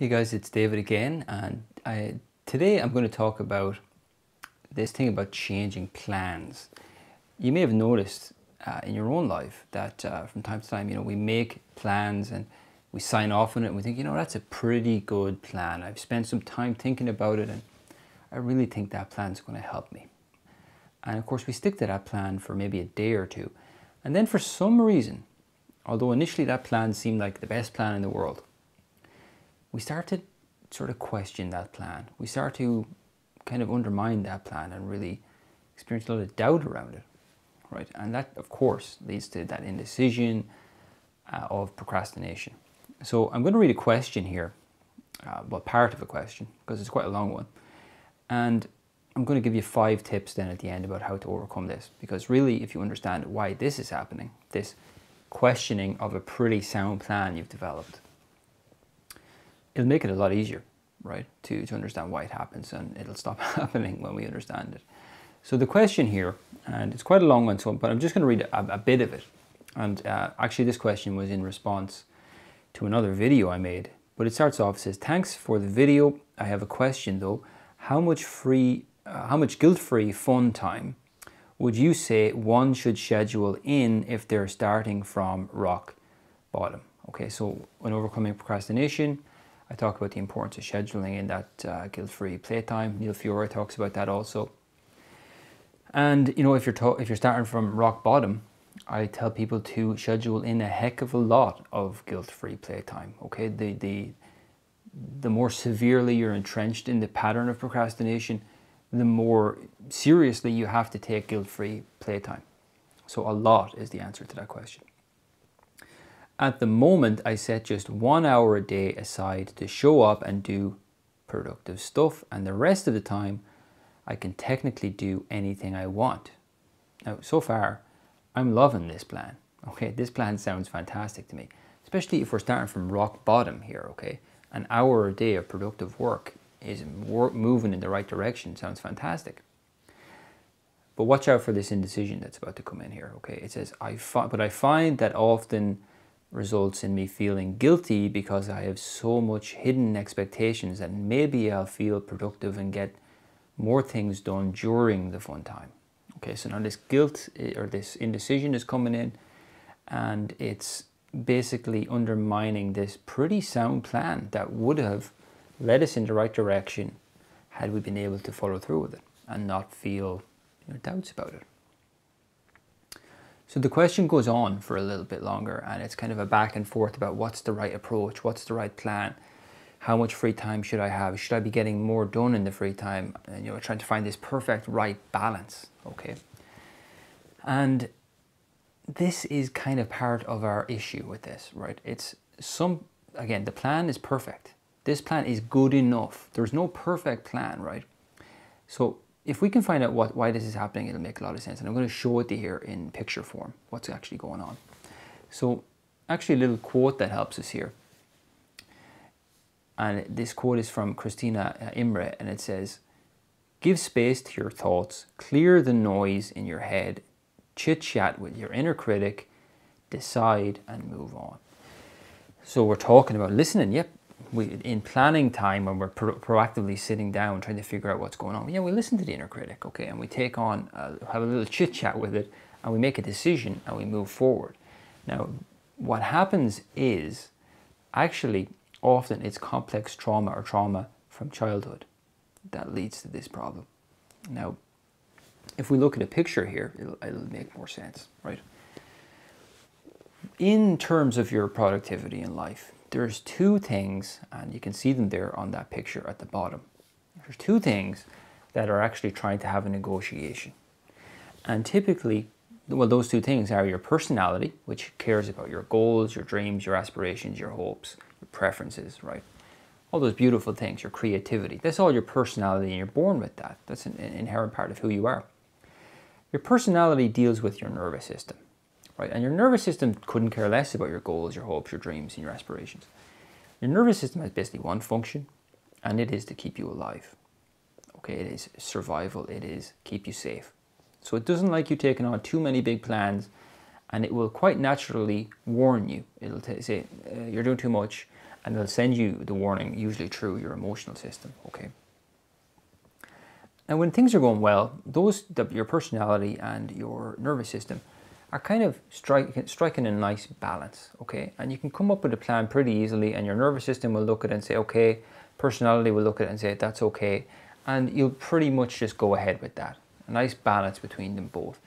Hey guys, it's David again, and I, today I'm going to talk about this thing about changing plans. You may have noticed uh, in your own life that uh, from time to time, you know, we make plans and we sign off on it and we think, you know, that's a pretty good plan. I've spent some time thinking about it and I really think that plan's going to help me. And of course, we stick to that plan for maybe a day or two. And then for some reason, although initially that plan seemed like the best plan in the world, we start to sort of question that plan. We start to kind of undermine that plan and really experience a lot of doubt around it, right? And that, of course, leads to that indecision uh, of procrastination. So I'm going to read a question here, uh, well, part of a question, because it's quite a long one. And I'm going to give you five tips then at the end about how to overcome this. Because really, if you understand why this is happening, this questioning of a pretty sound plan you've developed, it'll make it a lot easier, right, to, to understand why it happens and it'll stop happening when we understand it. So the question here, and it's quite a long one, so, but I'm just going to read a, a bit of it. And uh, actually this question was in response to another video I made. But it starts off, it says, thanks for the video. I have a question though. How much free, uh, how much guilt-free fun time would you say one should schedule in if they're starting from rock bottom? Okay, so when overcoming procrastination, I talk about the importance of scheduling in that uh, guilt-free playtime. Neil Fiore talks about that also. And you know, if you're if you're starting from rock bottom, I tell people to schedule in a heck of a lot of guilt-free playtime. Okay, the the the more severely you're entrenched in the pattern of procrastination, the more seriously you have to take guilt-free playtime. So a lot is the answer to that question. At the moment, I set just one hour a day aside to show up and do productive stuff, and the rest of the time, I can technically do anything I want. Now, so far, I'm loving this plan. Okay, this plan sounds fantastic to me, especially if we're starting from rock bottom here. Okay, an hour a day of productive work is moving in the right direction. Sounds fantastic. But watch out for this indecision that's about to come in here. Okay, it says I but I find that often results in me feeling guilty because I have so much hidden expectations that maybe I'll feel productive and get more things done during the fun time. Okay, so now this guilt eh, or this indecision is coming in and it's basically undermining this pretty sound plan that would have led us in the right direction had we been able to follow through with it and not feel you know, doubts about it. So the question goes on for a little bit longer and it's kind of a back and forth about what's the right approach, what's the right plan, how much free time should I have, should I be getting more done in the free time, and you know, trying to find this perfect right balance, okay? And this is kind of part of our issue with this, right? It's some, again, the plan is perfect. This plan is good enough. There's no perfect plan, right? So if we can find out what, why this is happening, it'll make a lot of sense. And I'm going to show it to you here in picture form, what's actually going on. So actually a little quote that helps us here. And this quote is from Christina uh, Imre, and it says, Give space to your thoughts, clear the noise in your head, chit chat with your inner critic, decide and move on. So we're talking about listening. Yep, we, in planning time when we're pro proactively sitting down trying to figure out what's going on, yeah, we listen to the inner critic, okay, and we take on, uh, have a little chit chat with it, and we make a decision and we move forward. Now, what happens is actually often it's complex trauma or trauma from childhood that leads to this problem. Now, if we look at a picture here, it'll, it'll make more sense, right? In terms of your productivity in life, there's two things, and you can see them there on that picture at the bottom. There's two things that are actually trying to have a negotiation. And typically, well, those two things are your personality, which cares about your goals, your dreams, your aspirations, your hopes, your preferences, right? All those beautiful things, your creativity. That's all your personality, and you're born with that. That's an inherent part of who you are. Your personality deals with your nervous system right? And your nervous system couldn't care less about your goals, your hopes, your dreams, and your aspirations. Your nervous system has basically one function, and it is to keep you alive. Okay, it is survival, it is keep you safe. So it doesn't like you taking on too many big plans, and it will quite naturally warn you. It'll say, uh, you're doing too much, and it'll send you the warning usually through your emotional system. Okay. Now, when things are going well, those your personality and your nervous system are kind of striking striking a nice balance. Okay, and you can come up with a plan pretty easily, and your nervous system will look at it and say, okay. Personality will look at it and say that's okay, and you'll pretty much just go ahead with that. A nice balance between them both.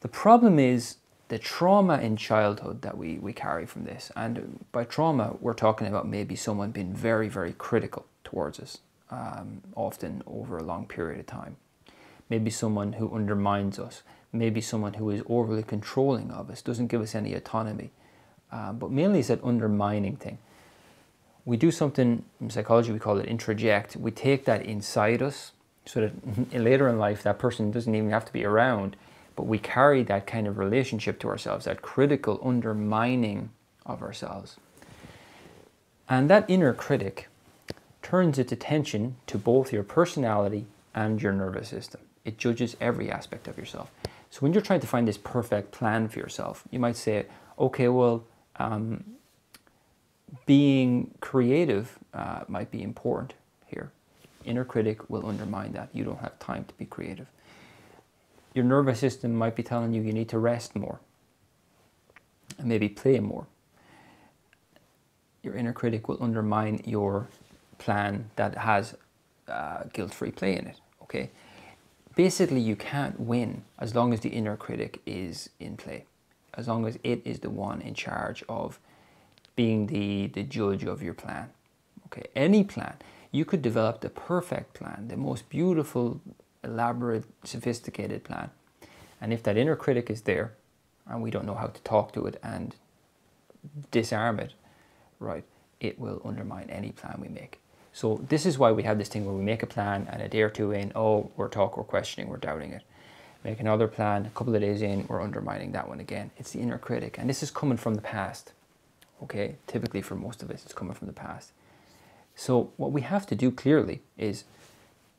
The problem is the trauma in childhood that we, we carry from this. And by trauma, we're talking about maybe someone being very, very critical towards us, um, often over a long period of time. Maybe someone who undermines us. Maybe someone who is overly controlling of us, doesn't give us any autonomy. Um, but mainly it's that undermining thing. We do something in psychology, we call it introject. We take that inside us so that later in life, that person doesn't even have to be around but we carry that kind of relationship to ourselves, that critical undermining of ourselves. And that inner critic turns its attention to both your personality and your nervous system. It judges every aspect of yourself. So when you're trying to find this perfect plan for yourself, you might say, okay, well, um, being creative uh, might be important here. Inner critic will undermine that. You don't have time to be creative your nervous system might be telling you you need to rest more and maybe play more. Your inner critic will undermine your plan that has uh, guilt-free play in it. Okay, basically you can't win as long as the inner critic is in play, as long as it is the one in charge of being the the judge of your plan. Okay, any plan you could develop the perfect plan, the most beautiful elaborate, sophisticated plan. And if that inner critic is there, and we don't know how to talk to it and disarm it, right, it will undermine any plan we make. So this is why we have this thing where we make a plan and a day or two in, oh, we're talking, we're questioning, we're doubting it. Make another plan, a couple of days in, we're undermining that one again. It's the inner critic. And this is coming from the past. Okay, typically for most of us, it's coming from the past. So what we have to do clearly is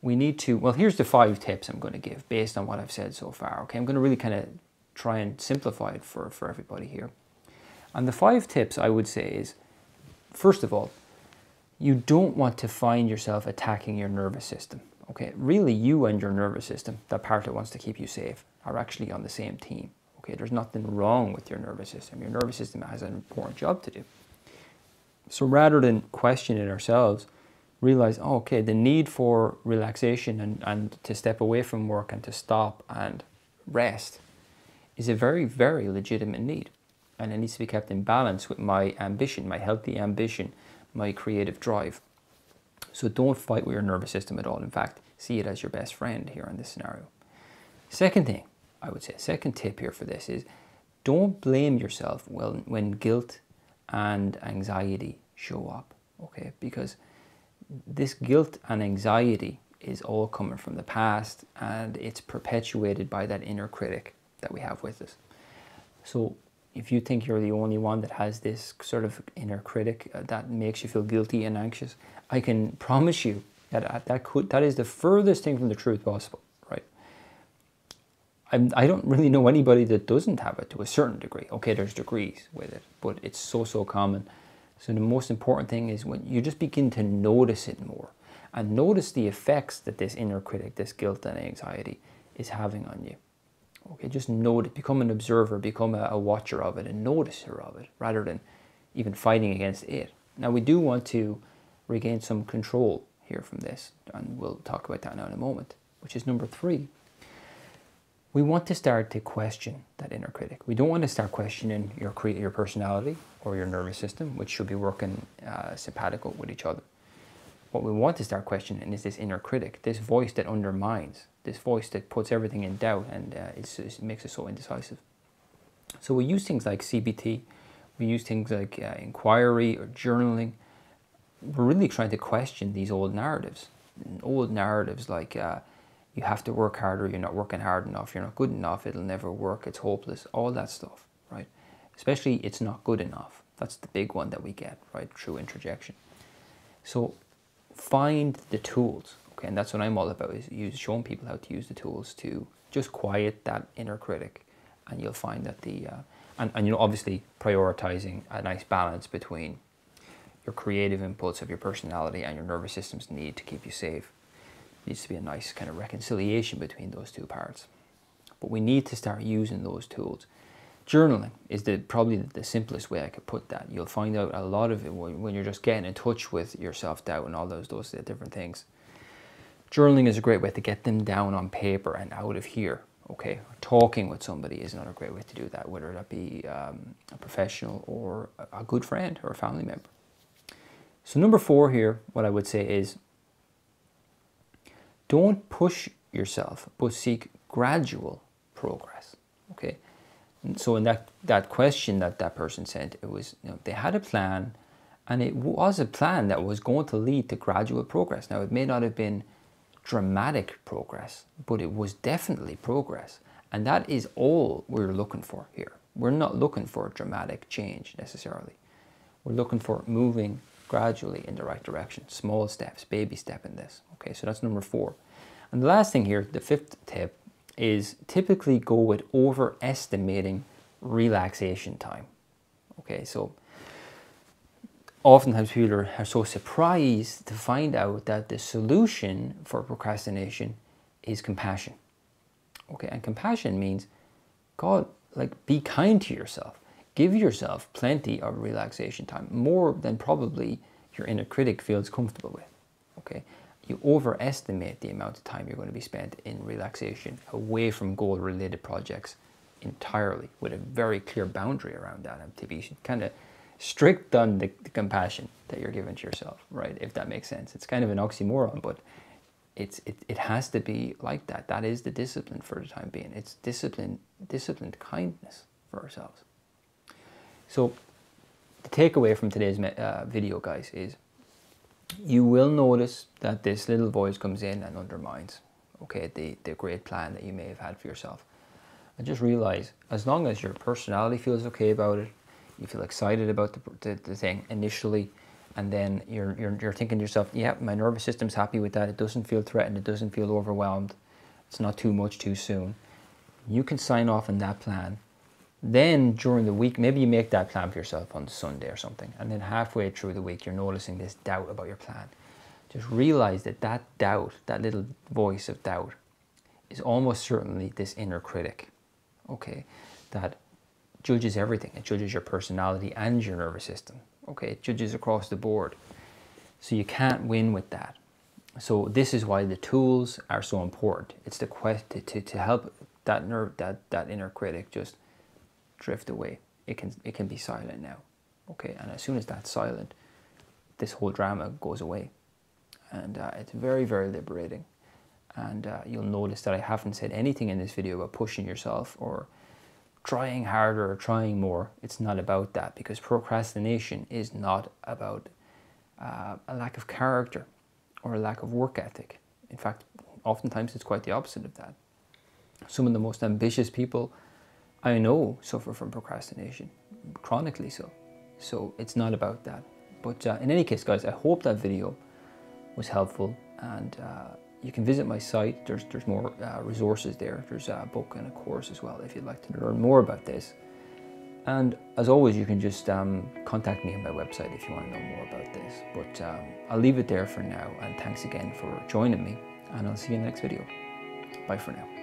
we need to, well, here's the five tips I'm going to give based on what I've said so far. Okay, I'm going to really kind of try and simplify it for, for everybody here. And the five tips I would say is, first of all, you don't want to find yourself attacking your nervous system. Okay, really you and your nervous system, that part that wants to keep you safe, are actually on the same team. Okay, there's nothing wrong with your nervous system. Your nervous system has an important job to do. So rather than question it ourselves, realize, oh, okay, the need for relaxation and, and to step away from work and to stop and rest is a very, very legitimate need. And it needs to be kept in balance with my ambition, my healthy ambition, my creative drive. So don't fight with your nervous system at all. In fact, see it as your best friend here in this scenario. Second thing, I would say, second tip here for this is don't blame yourself when, when guilt and anxiety show up, okay? Because this guilt and anxiety is all coming from the past and it's perpetuated by that inner critic that we have with us. So if you think you're the only one that has this sort of inner critic uh, that makes you feel guilty and anxious, I can promise you that uh, that could that is the furthest thing from the truth possible, right? I'm, I don't really know anybody that doesn't have it to a certain degree. Okay, there's degrees with it, but it's so so common so the most important thing is when you just begin to notice it more and notice the effects that this inner critic, this guilt and anxiety is having on you. Just note become an observer, become a, a watcher of it, and noticer of it, rather than even fighting against it. Now we do want to regain some control here from this, and we'll talk about that now in a moment, which is number three we want to start to question that inner critic. We don't want to start questioning your your personality or your nervous system, which should be working uh, simpatico with each other. What we want to start questioning is this inner critic, this voice that undermines, this voice that puts everything in doubt and uh, it makes us so indecisive. So we use things like CBT, we use things like uh, inquiry or journaling. We're really trying to question these old narratives, old narratives like uh, you have to work harder, you're not working hard enough, you're not good enough, it'll never work, it's hopeless, all that stuff, right? Especially it's not good enough. That's the big one that we get, right, through introjection. So find the tools, okay, and that's what I'm all about, is use, showing people how to use the tools to just quiet that inner critic, and you'll find that the, uh, and, and you know, obviously prioritizing a nice balance between your creative impulse of your personality and your nervous system's need to keep you safe. Needs to be a nice kind of reconciliation between those two parts. But we need to start using those tools. Journaling is the, probably the simplest way I could put that. You'll find out a lot of it when you're just getting in touch with your self-doubt and all those, those different things. Journaling is a great way to get them down on paper and out of here. Okay, talking with somebody is another great way to do that, whether that be um, a professional or a good friend or a family member. So number four here, what I would say is don't push yourself, but seek gradual progress. Okay. So in that, that question that that person sent, it was, you know, they had a plan and it was a plan that was going to lead to gradual progress. Now it may not have been dramatic progress, but it was definitely progress. And that is all we're looking for here. We're not looking for dramatic change necessarily. We're looking for moving gradually in the right direction. Small steps, baby step in this. Okay, so that's number four. And the last thing here, the fifth tip, is typically go with overestimating relaxation time. Okay, so oftentimes people are, are so surprised to find out that the solution for procrastination is compassion. Okay, and compassion means, God, like be kind to yourself. Give yourself plenty of relaxation time, more than probably your inner critic feels comfortable with. Okay, you overestimate the amount of time you're going to be spent in relaxation away from goal related projects entirely with a very clear boundary around that and to be kind of strict on the, the, compassion that you're giving to yourself right? If that makes sense. It's kind of an oxymoron but it's it, it has to be like that. That is the discipline for the time being. It's discipline disciplined kindness for ourselves. So the takeaway from today's uh, video guys is you will notice that this little voice comes in and undermines okay the, the great plan that you may have had for yourself. And just realize as long as your personality feels okay about it you feel excited about the, the, the thing initially and then you're, you're, you're thinking to yourself yeah my nervous system's happy with that. It doesn't feel threatened. It doesn't feel overwhelmed. It's not too much too soon. You can sign off on that plan then during the week, maybe you make that plan for yourself on Sunday or something, and then halfway through the week, you're noticing this doubt about your plan. Just realize that that doubt, that little voice of doubt, is almost certainly this inner critic, okay, that judges everything. It judges your personality and your nervous system, okay, it judges across the board. So you can't win with that. So this is why the tools are so important. It's the quest to, to, to help that nerve, that, that inner critic just drift away. It can, it can be silent now. Okay, and as soon as that's silent, this whole drama goes away. And uh, it's very, very liberating. And uh, you'll notice that I haven't said anything in this video about pushing yourself or trying harder or trying more. It's not about that because procrastination is not about uh, a lack of character or a lack of work ethic. In fact, oftentimes it's quite the opposite of that. Some of the most ambitious people I know suffer from procrastination, chronically so. So it's not about that. But uh, in any case, guys, I hope that video was helpful and uh, you can visit my site. There's, there's more uh, resources there. There's a book and a course as well if you'd like to learn more about this. And as always, you can just um, contact me on my website if you want to know more about this. But um, I'll leave it there for now. And thanks again for joining me. And I'll see you in the next video. Bye for now.